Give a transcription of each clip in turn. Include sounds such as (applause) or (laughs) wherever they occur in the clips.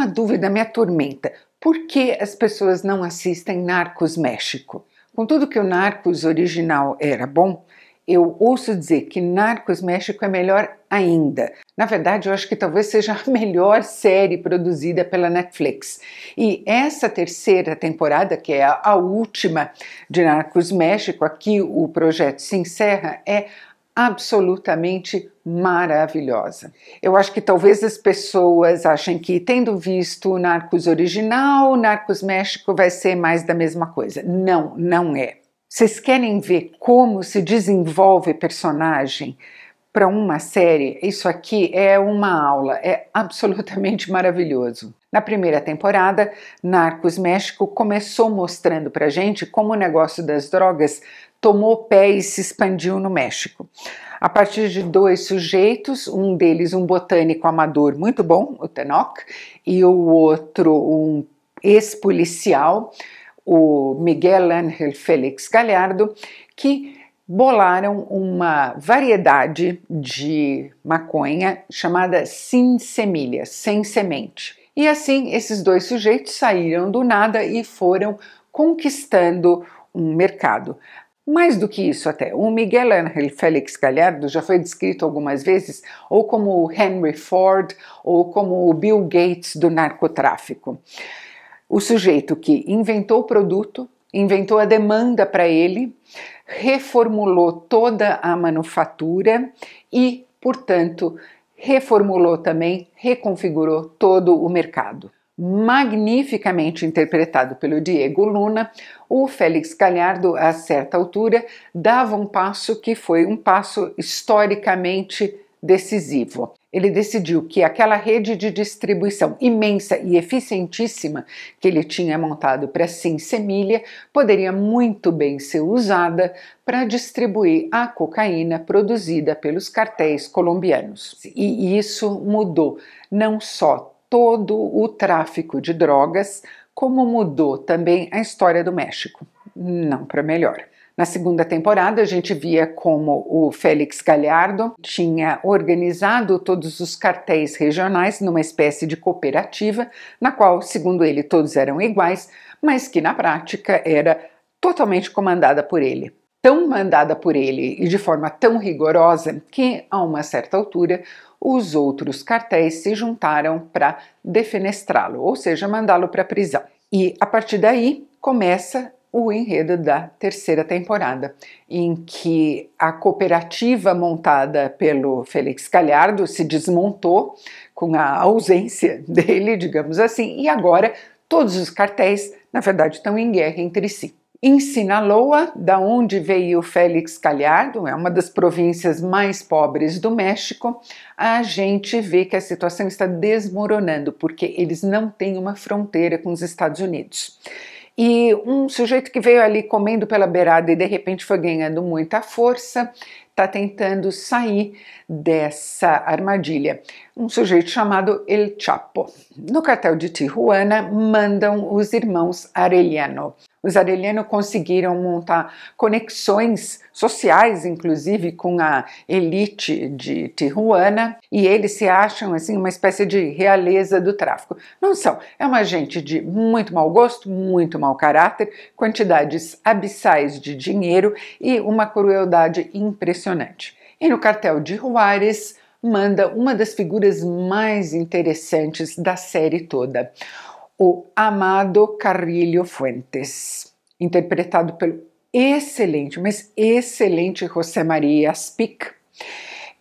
uma dúvida me atormenta. Por que as pessoas não assistem Narcos México? Com tudo que o Narcos original era bom, eu ouço dizer que Narcos México é melhor ainda. Na verdade, eu acho que talvez seja a melhor série produzida pela Netflix. E essa terceira temporada, que é a, última de Narcos México, aqui o projeto se encerra, é absolutamente maravilhosa. Eu acho que talvez as pessoas achem que, tendo visto o Narcos original, Narcos México vai ser mais da mesma coisa. Não, não é. Vocês querem ver como se desenvolve personagem para uma série? Isso aqui é uma aula, é absolutamente maravilhoso. Na primeira temporada, Narcos México começou mostrando para gente como o negócio das drogas tomou pé e se expandiu no México. A partir de dois sujeitos, um deles um botânico amador muito bom, o Tenoch, e o outro um ex-policial o Miguel Ángel Félix Galhardo, que bolaram uma variedade de maconha chamada sin semilha, sem semente. E assim, esses dois sujeitos saíram do nada e foram conquistando um mercado. Mais do que isso, até, o Miguel Ángel Félix Galhardo já foi descrito algumas vezes ou como o Henry Ford ou como o Bill Gates do narcotráfico o sujeito que inventou o produto, inventou a demanda para ele, reformulou toda a manufatura e, portanto, reformulou também, reconfigurou todo o mercado. Magnificamente interpretado pelo Diego Luna, o Félix Galhardo, a certa altura, dava um passo que foi um passo historicamente decisivo. Ele decidiu que aquela rede de distribuição imensa e eficientíssima que ele tinha montado para Semilha poderia muito bem ser usada para distribuir a cocaína produzida pelos cartéis colombianos. E isso mudou não só todo o tráfico de drogas, como mudou também a história do México. Não para melhor. Na segunda temporada, a gente via como o Félix Galhardo tinha organizado todos os cartéis regionais numa espécie de cooperativa, na qual, segundo ele, todos eram iguais, mas que na prática era totalmente comandada por ele. Tão mandada por ele e de forma tão rigorosa que, a uma certa altura, os outros cartéis se juntaram para defenestrá-lo, ou seja, mandá-lo para a prisão. E a partir daí começa o enredo da terceira temporada, em que a cooperativa montada pelo Félix Galhardo se desmontou com a ausência (laughs) dele, digamos assim, e agora todos os cartéis, na verdade, estão em guerra entre si. Em Sinaloa, da onde veio Félix Galhardo, é uma das províncias mais pobres do México, a gente vê que a situação está desmoronando porque eles não têm uma fronteira com os Estados Unidos. E um sujeito que veio ali comendo pela beirada e de repente foi ganhando muita força, está tentando sair dessa armadilha. Um sujeito chamado El Chapo. No cartel de Tijuana, mandam os irmãos Arellano. Os Arellano conseguiram montar conexões sociais, inclusive com a elite de Tijuana, e eles se acham assim uma espécie de realeza do tráfico. Não são, é uma gente de muito mau gosto, muito mau caráter, quantidades abissais de dinheiro e uma crueldade impressionante. E no cartel de Juárez manda uma das figuras mais interessantes da série toda o Amado Carrilho Fuentes, interpretado pelo excelente, mas excelente José Maria Spic.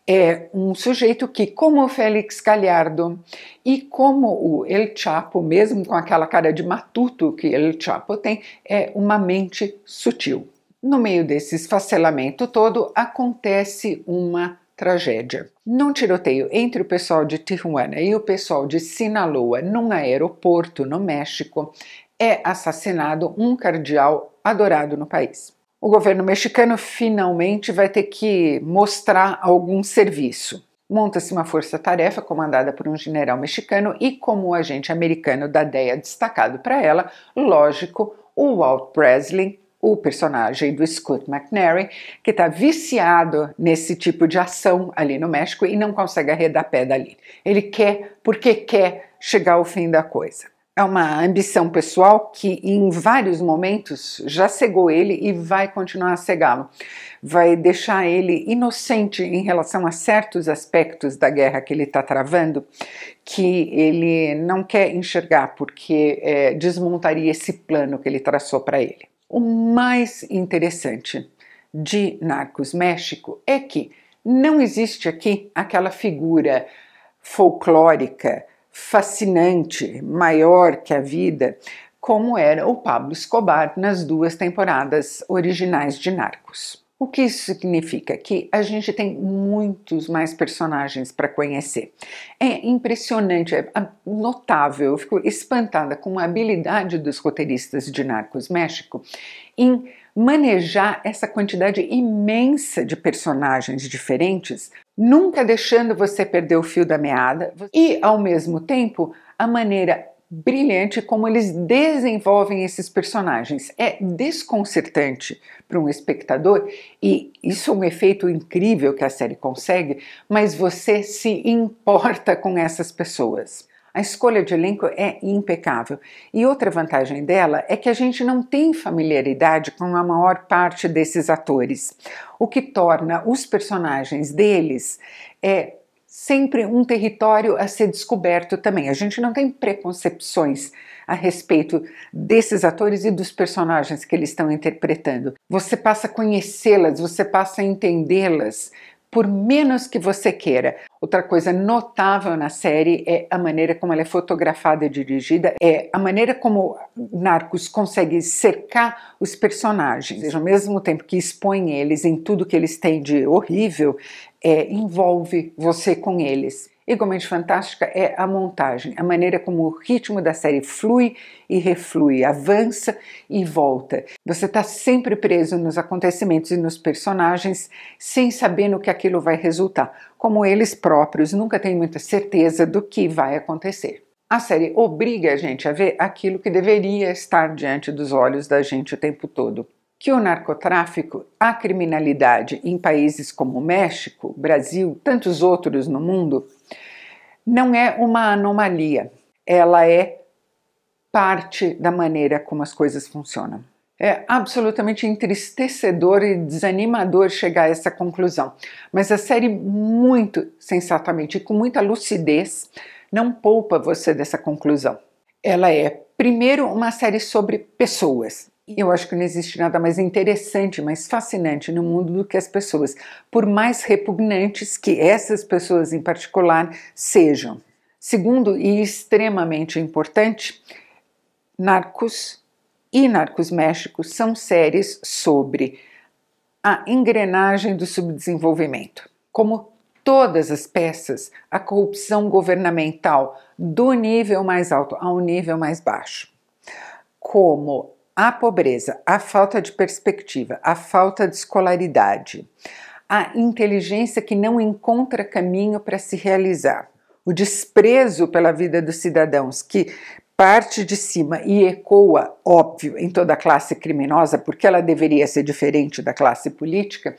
É um sujeito que, como o Félix Galhardo e como o El Chapo, mesmo com aquela cara de matuto que El Chapo tem, é uma mente sutil. No meio desse esfacelamento todo, acontece uma tragédia. Num tiroteio entre o pessoal de Tijuana e o pessoal de Sinaloa, num aeroporto no México, é assassinado um cardeal adorado no país. O governo mexicano finalmente vai ter que mostrar algum serviço. Monta-se uma força-tarefa comandada por um general mexicano e, como agente americano da DEA destacado para ela, lógico, o Walt Presley, o personagem do Scott McNary, que está viciado nesse tipo de ação ali no México e não consegue arredar pé dali. Ele quer, porque quer chegar ao fim da coisa. É uma ambição pessoal que em vários momentos já cegou ele e vai continuar a cegá-lo. Vai deixar ele inocente em relação a certos aspectos da guerra que ele está travando, que ele não quer enxergar, porque é, desmontaria esse plano que ele traçou para ele. O mais interessante de Narcos México é que não existe aqui aquela figura folclórica fascinante, maior que a vida, como era o Pablo Escobar nas duas temporadas originais de Narcos. O que isso significa? Que a gente tem muitos mais personagens para conhecer. É impressionante, é notável, eu fico espantada com a habilidade dos roteiristas de Narcos México em manejar essa quantidade imensa de personagens diferentes, nunca deixando você perder o fio da meada e, ao mesmo tempo, a maneira brilhante como eles desenvolvem esses personagens. É desconcertante para um espectador e isso é um efeito incrível que a série consegue, mas você se importa com essas pessoas. A escolha de elenco é impecável. E outra vantagem dela é que a gente não tem familiaridade com a maior parte desses atores, o que torna os personagens deles é, sempre um território a ser descoberto também. A gente não tem preconcepções a respeito desses atores e dos personagens que eles estão interpretando. Você passa a conhecê-las, você passa a entendê-las por menos que você queira. Outra coisa notável na série é a maneira como ela é fotografada e dirigida, é a maneira como Narcos consegue cercar os personagens, ao mesmo tempo que expõe eles em tudo que eles têm de horrível, é, envolve você com eles. Igualmente fantástica é a montagem, a maneira como o ritmo da série flui e reflui, avança e volta. Você está sempre preso nos acontecimentos e nos personagens sem saber no que aquilo vai resultar, como eles próprios nunca têm muita certeza do que vai acontecer. A série obriga a gente a ver aquilo que deveria estar diante dos olhos da gente o tempo todo que o narcotráfico, a criminalidade em países como México, Brasil, tantos outros no mundo, não é uma anomalia, ela é parte da maneira como as coisas funcionam. É absolutamente entristecedor e desanimador chegar a essa conclusão, mas a série, muito sensatamente e com muita lucidez, não poupa você dessa conclusão. Ela é, primeiro, uma série sobre pessoas, eu acho que não existe nada mais interessante, mais fascinante no mundo do que as pessoas, por mais repugnantes que essas pessoas em particular sejam. Segundo e extremamente importante, Narcos e Narcos México são séries sobre a engrenagem do subdesenvolvimento. Como todas as peças, a corrupção governamental do nível mais alto ao nível mais baixo. Como a pobreza, a falta de perspectiva, a falta de escolaridade, a inteligência que não encontra caminho para se realizar, o desprezo pela vida dos cidadãos que parte de cima e ecoa, óbvio, em toda a classe criminosa, porque ela deveria ser diferente da classe política,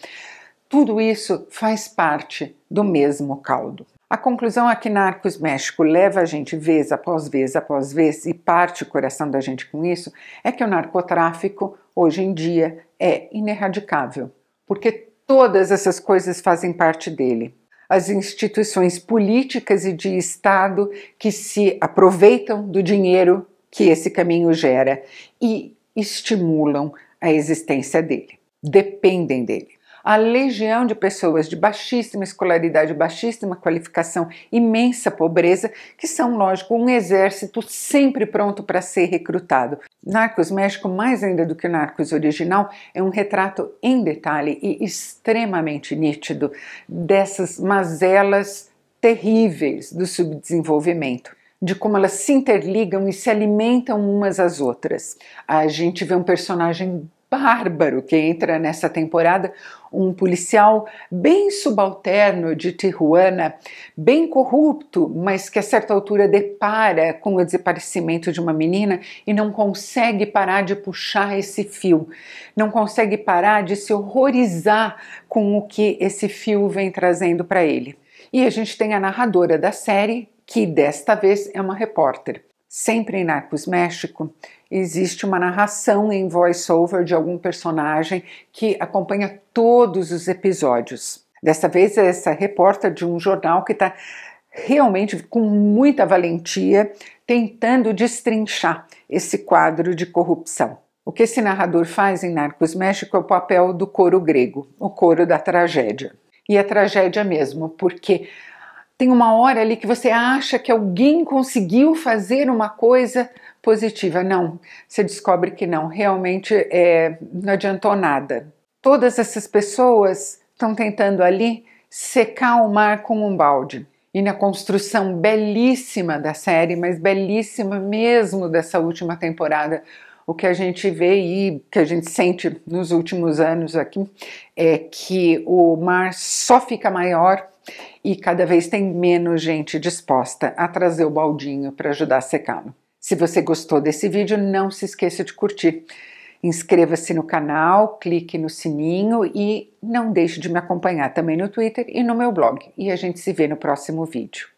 tudo isso faz parte do mesmo caldo. A conclusão a que Narcos México leva a gente vez após vez após vez e parte o coração da gente com isso é que o narcotráfico hoje em dia é ineradicável, porque todas essas coisas fazem parte dele. As instituições políticas e de Estado que se aproveitam do dinheiro que esse caminho gera e estimulam a existência dele, dependem dele a legião de pessoas de baixíssima escolaridade, baixíssima qualificação, imensa pobreza, que são, lógico, um exército sempre pronto para ser recrutado. Narcos México, mais ainda do que o Narcos original, é um retrato em detalhe e extremamente nítido dessas mazelas terríveis do subdesenvolvimento de como elas se interligam e se alimentam umas às outras. A gente vê um personagem bárbaro que entra nessa temporada, um policial bem subalterno de Tijuana, bem corrupto, mas que a certa altura depara com o desaparecimento de uma menina e não consegue parar de puxar esse fio, não consegue parar de se horrorizar com o que esse fio vem trazendo para ele. E a gente tem a narradora da série, que desta vez é uma repórter. Sempre em Narcos México existe uma narração em voice-over de algum personagem que acompanha todos os episódios. Dessa vez essa repórter de um jornal que está realmente com muita valentia tentando destrinchar esse quadro de corrupção. O que esse narrador faz em Narcos México é o papel do coro grego, o coro da tragédia. E é tragédia mesmo, porque tem uma hora ali que você acha que alguém conseguiu fazer uma coisa positiva. Não, você descobre que não, realmente é, não adiantou nada. Todas essas pessoas estão tentando ali secar o mar com um balde e na construção belíssima da série, mas belíssima mesmo dessa última temporada, o que a gente vê e que a gente sente nos últimos anos aqui é que o mar só fica maior e cada vez tem menos gente disposta a trazer o baldinho para ajudar a secá-lo. Se você gostou desse vídeo, não se esqueça de curtir. Inscreva-se no canal, clique no sininho e não deixe de me acompanhar também no Twitter e no meu blog. E a gente se vê no próximo vídeo.